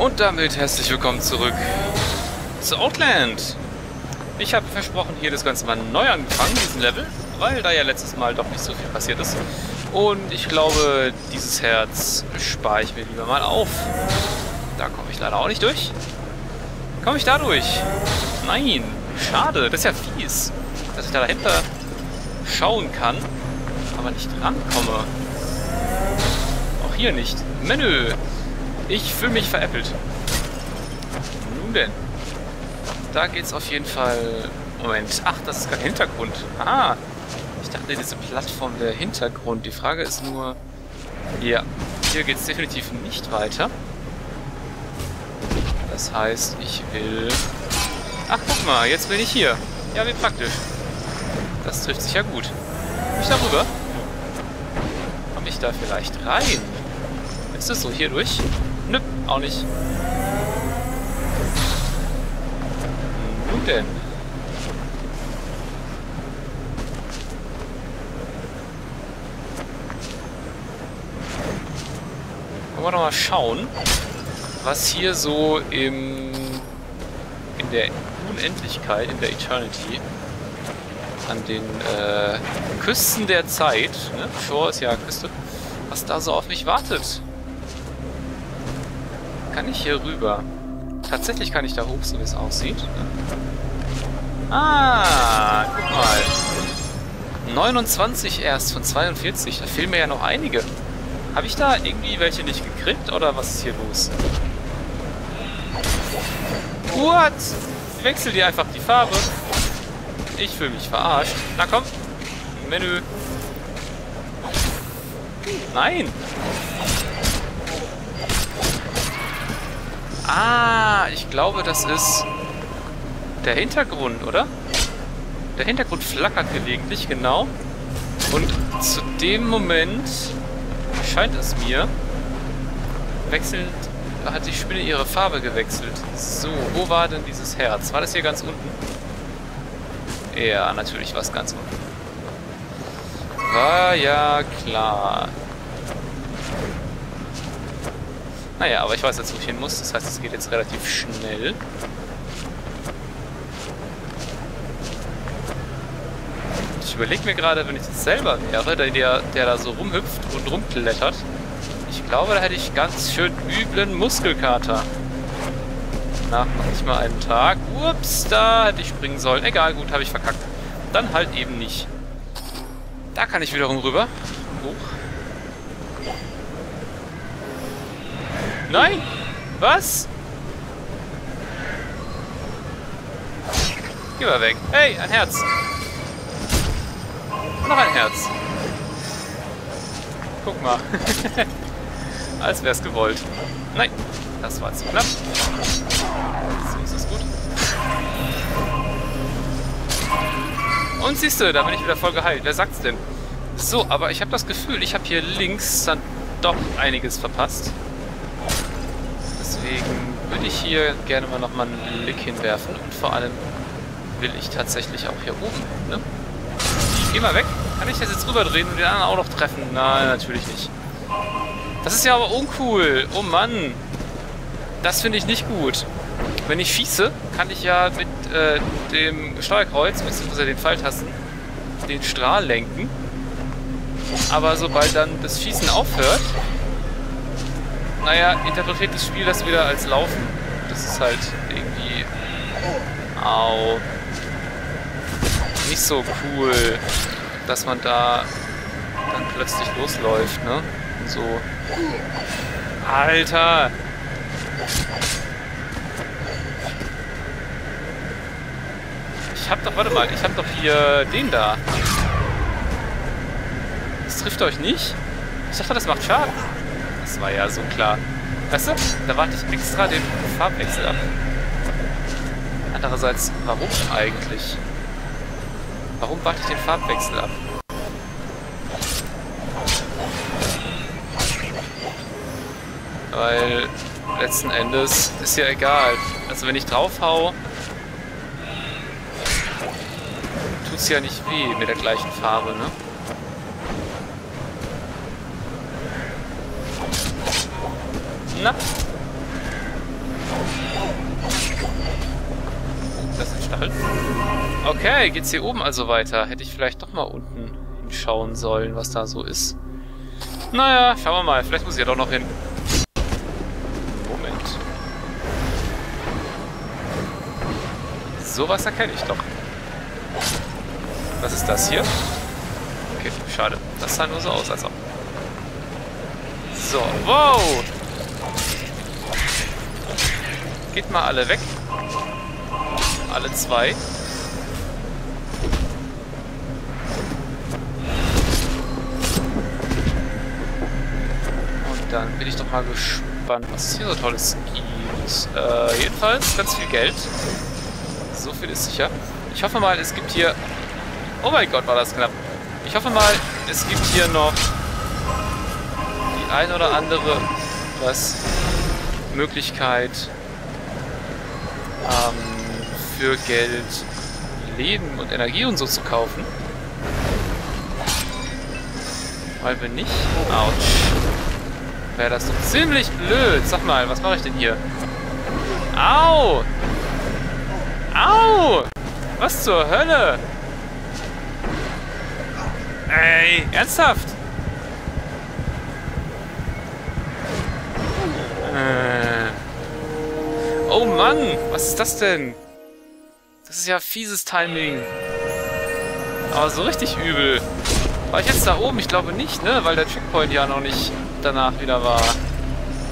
Und damit herzlich willkommen zurück zu Outland. Ich habe versprochen, hier das Ganze mal neu angefangen, diesen Level, weil da ja letztes Mal doch nicht so viel passiert ist. Und ich glaube, dieses Herz spare ich mir lieber mal auf. Da komme ich leider auch nicht durch. Komme ich da durch? Nein, schade, das ist ja fies, dass ich da dahinter schauen kann, aber nicht rankomme. Auch hier nicht. Menü, ich fühle mich veräppelt. Nun denn. Da geht's auf jeden Fall... Moment. Ach, das ist kein Hintergrund. Ah. Ich dachte, diese Plattform wäre Hintergrund. Die Frage ist nur... Ja. Hier geht's definitiv nicht weiter. Das heißt, ich will... Ach, guck mal. Jetzt bin ich hier. Ja, wie praktisch. Das trifft sich ja gut. Komm ich da rüber? Komm ich da vielleicht rein? Ist das so hier durch? Nö, auch nicht. Nun denn. Wollen wir noch mal schauen, was hier so im in der Unendlichkeit, in der Eternity, an den äh, Küsten der Zeit, ne? Shore ist ja Küste, was da so auf mich wartet. Kann ich hier rüber? Tatsächlich kann ich da hoch, so wie es aussieht. Ah, guck mal. 29 erst von 42. Da fehlen mir ja noch einige. Habe ich da irgendwie welche nicht gekriegt oder was ist hier los? What? Wechsel dir einfach die Farbe. Ich fühle mich verarscht. Na komm. Menü. Nein. Ah, ich glaube, das ist der Hintergrund, oder? Der Hintergrund flackert gelegentlich, genau. Und zu dem Moment scheint es mir, wechselt, hat die Spinne ihre Farbe gewechselt. So, wo war denn dieses Herz? War das hier ganz unten? Ja, natürlich war es ganz unten. War ja klar. Naja, aber ich weiß jetzt, wo ich hin muss. Das heißt, es geht jetzt relativ schnell. Ich überlege mir gerade, wenn ich jetzt selber wäre, der, der, der da so rumhüpft und rumklettert. Ich glaube, da hätte ich ganz schön üblen Muskelkater. Nach noch nicht mal einem Tag. Ups, da hätte ich springen sollen. Egal, gut, habe ich verkackt. Dann halt eben nicht. Da kann ich wiederum rüber. Hoch. Nein! Was? Geh mal weg. Hey, ein Herz. Noch ein Herz. Guck mal. Als wär's gewollt. Nein, das war zu knapp. So ist das gut. Und siehst du, da bin ich wieder voll geheilt. Wer sagt's denn? So, aber ich habe das Gefühl, ich habe hier links dann doch einiges verpasst. Deswegen würde ich hier gerne mal nochmal einen Blick hinwerfen. Und vor allem will ich tatsächlich auch hier oben. Ne? Geh mal weg. Kann ich das jetzt rüberdrehen und den anderen auch noch treffen? Nein, natürlich nicht. Das ist ja aber uncool. Oh Mann. Das finde ich nicht gut. Wenn ich schieße, kann ich ja mit äh, dem Steuerkreuz bzw. den Pfeiltasten den Strahl lenken. Aber sobald dann das Schießen aufhört, naja, interpretiert das Spiel das wieder als Laufen. Das ist halt irgendwie... Au. Nicht so cool, dass man da dann plötzlich losläuft, ne? Und so... Alter! Ich hab doch, warte mal, ich hab doch hier den da. Das trifft euch nicht? Ich dachte, das macht Schaden. Das war ja so klar. Weißt du, da warte ich extra den Farbwechsel ab. Andererseits, warum eigentlich? Warum warte ich den Farbwechsel ab? Weil letzten Endes ist ja egal. Also wenn ich drauf hau, tut's ja nicht weh mit der gleichen Farbe, ne? Na? Das ist ein Stachel. Okay, geht's hier oben also weiter. Hätte ich vielleicht doch mal unten hinschauen sollen, was da so ist. Naja, schauen wir mal. Vielleicht muss ich ja doch noch hin. Moment. Sowas erkenne ich doch. Was ist das hier? Okay, schade. Das sah nur so aus, als ob. So, wow! Geht mal alle weg. Alle zwei. Und dann bin ich doch mal gespannt, was es hier so tolles gibt. Äh, jedenfalls ganz viel Geld. So viel ist sicher. Ich hoffe mal, es gibt hier... Oh mein Gott, war das knapp. Ich hoffe mal, es gibt hier noch die ein oder andere was Möglichkeit ähm, für Geld Leben und Energie und so zu kaufen. Weil wenn nicht, ouch, wäre das doch ziemlich blöd. Sag mal, was mache ich denn hier? Au! Au! Was zur Hölle? Ey, ernsthaft? Äh. Oh Mann, was ist das denn? Das ist ja fieses Timing. Aber so richtig übel. War ich jetzt da oben? Ich glaube nicht, ne? Weil der Checkpoint ja noch nicht danach wieder war.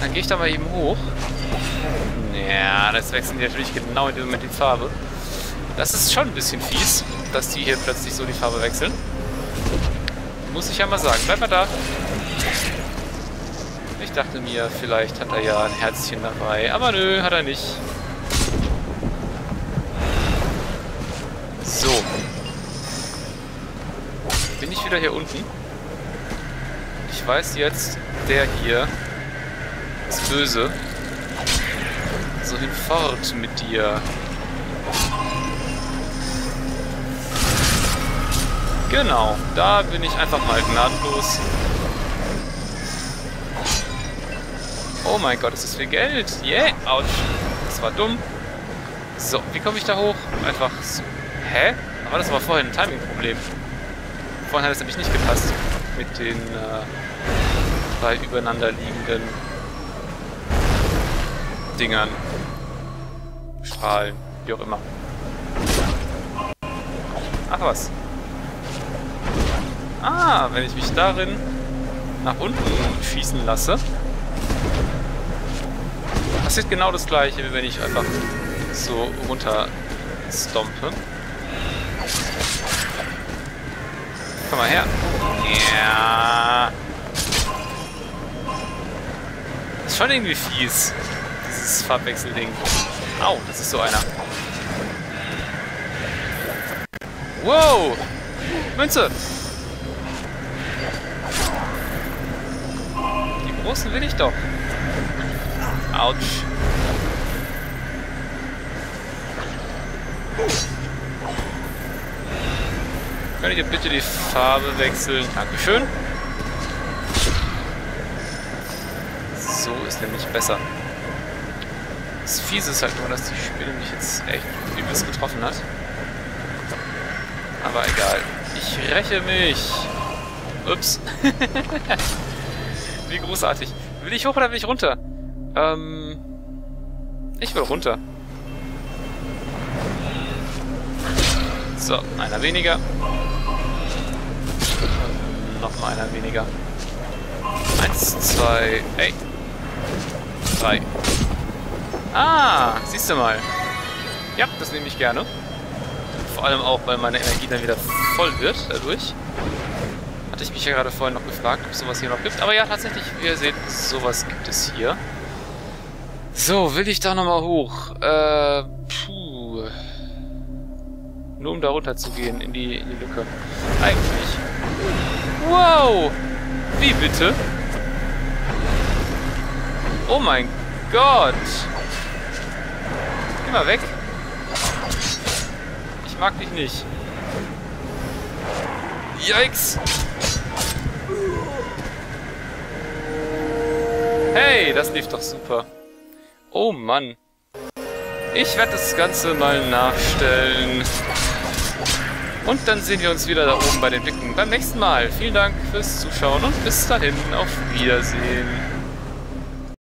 Dann gehe ich da mal eben hoch. Ja, das wechseln die natürlich genau in dem Moment die Farbe. Das ist schon ein bisschen fies, dass die hier plötzlich so die Farbe wechseln. Muss ich ja mal sagen. Bleib mal da. Ich dachte mir, vielleicht hat er ja ein Herzchen dabei. Aber nö, hat er nicht. So. Bin ich wieder hier unten? Ich weiß jetzt, der hier ist böse. So hinfort mit dir. Genau, da bin ich einfach mal gnadenlos. Oh mein Gott, ist das viel Geld. Yeah, ouch. Das war dumm. So, wie komme ich da hoch? Einfach so. Hä? Aber das war vorhin ein Timing-Problem. Vorhin hat es nämlich nicht gepasst. Mit den äh, drei übereinander liegenden Dingern. Strahlen. Wie auch immer. Ach was. Ah, wenn ich mich darin nach unten schießen lasse, passiert genau das gleiche, wie wenn ich einfach so runter stompe. Komm mal her. Ja. Ist schon irgendwie fies, dieses Farbwechselding. Au, das ist so einer. Wow! Münze! großen will ich doch. Autsch. Könnt ihr bitte die Farbe wechseln? Dankeschön. So ist nämlich besser. Das Fiese ist halt nur, dass die Spinne mich jetzt echt übelst getroffen hat. Aber egal. Ich räche mich. Ups. Wie großartig. Will ich hoch oder will ich runter? Ähm... Ich will runter. So, einer weniger. Nochmal einer weniger. Eins, zwei, ey. Drei. Ah, siehst du mal. Ja, das nehme ich gerne. Vor allem auch, weil meine Energie dann wieder voll wird dadurch. Hatte ich mich ja gerade vorhin noch gefragt, ob es sowas hier noch gibt. Aber ja, tatsächlich, wie ihr seht, sowas gibt es hier. So, will ich da nochmal hoch? Äh, puh. Nur um da runter zu gehen in die, in die Lücke. Eigentlich. Wow! Wie bitte? Oh mein Gott! Geh mal weg. Ich mag dich nicht. Yikes! Hey, das lief doch super. Oh Mann. Ich werde das Ganze mal nachstellen. Und dann sehen wir uns wieder da oben bei den Blicken beim nächsten Mal. Vielen Dank fürs Zuschauen und bis dahin auf Wiedersehen.